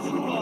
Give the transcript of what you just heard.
Oh,